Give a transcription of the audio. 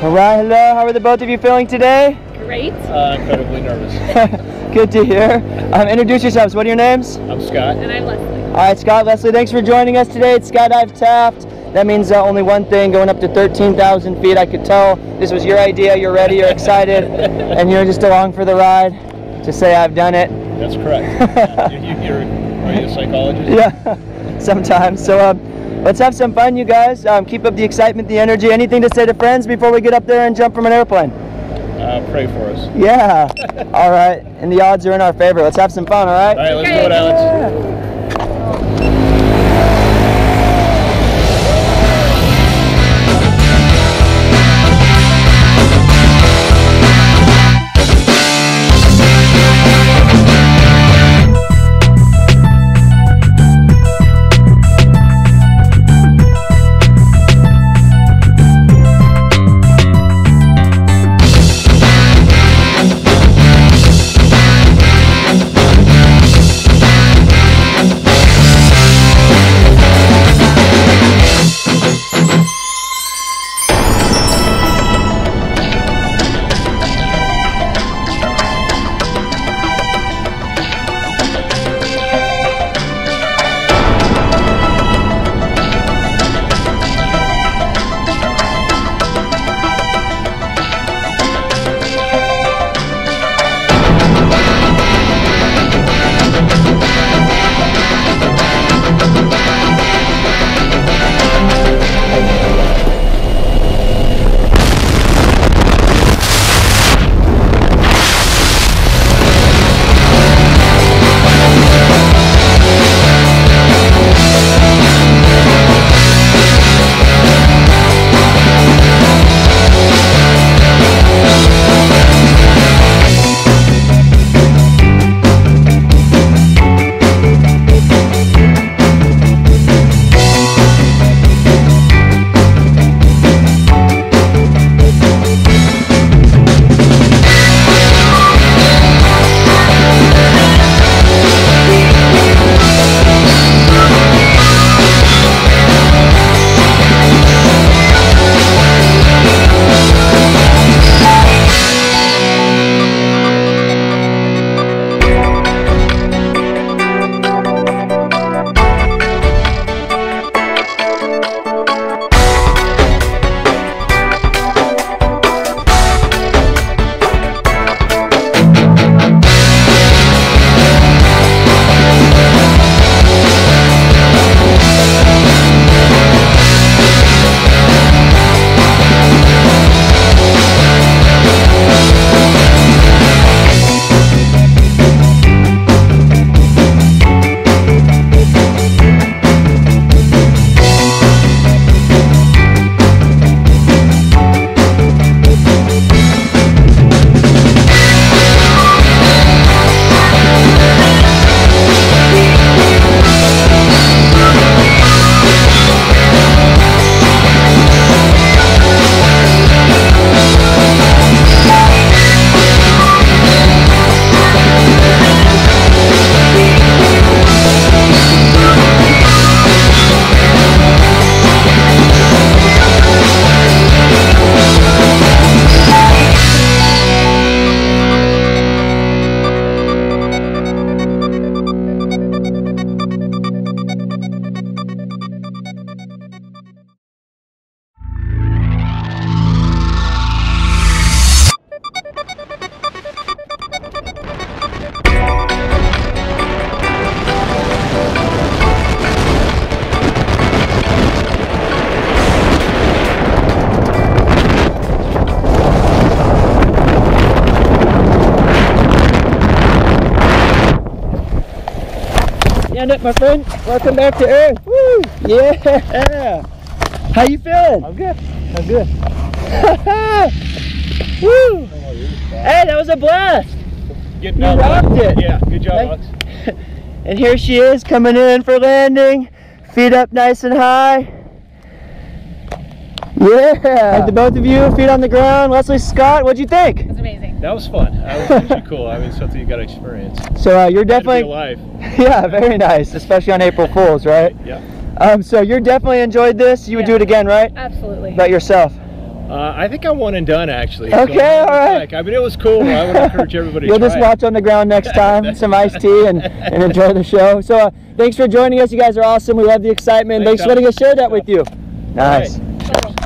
All right, hello. How are the both of you feeling today? Great. Uh, incredibly nervous. Good to hear. Um, introduce yourselves. What are your names? I'm Scott. And I'm Leslie. All right, Scott, Leslie, thanks for joining us today at Skydive Taft. That means uh, only one thing, going up to 13,000 feet. I could tell this was your idea. You're ready, you're excited, and you're just along for the ride to say I've done it. That's correct. Yeah. You, you, you're, are you a psychologist? Yeah, sometimes. So um, let's have some fun, you guys. Um, keep up the excitement, the energy. Anything to say to friends before we get up there and jump from an airplane? Uh, pray for us. Yeah. all right. And the odds are in our favor. Let's have some fun, all right? All right, let's Okay. do it, Alex. Stand up, my friend. Welcome back to Earth. Woo! Yeah. How you feeling? I'm good. I'm good. Woo! Hey, that was a blast. Getting You rocked it. Yeah, good job, Thank- Alex. And here she is coming in for landing. Feet up nice and high. Yeah. The both of you, feet on the ground. Leslie Scott, what'd you think? It was amazing. That was fun. That was actually cool. I mean, something you got to experience. So uh, you're Glad to be definitely, alive. yeah, very nice, especially on April Fools, right? Yeah. Um, so you're definitely enjoyed this. You would do it again, right? Absolutely. About yourself. Uh, I think I'm one and done actually. Okay, all right. Like, I mean, it was cool. I would encourage everybody. You'll to just try it. watch on the ground next time, some iced tea, and, and enjoy the show. So uh, thanks for joining us. You guys are awesome. We love the excitement. Thanks, Thanks, for letting us share that with you. Nice. right.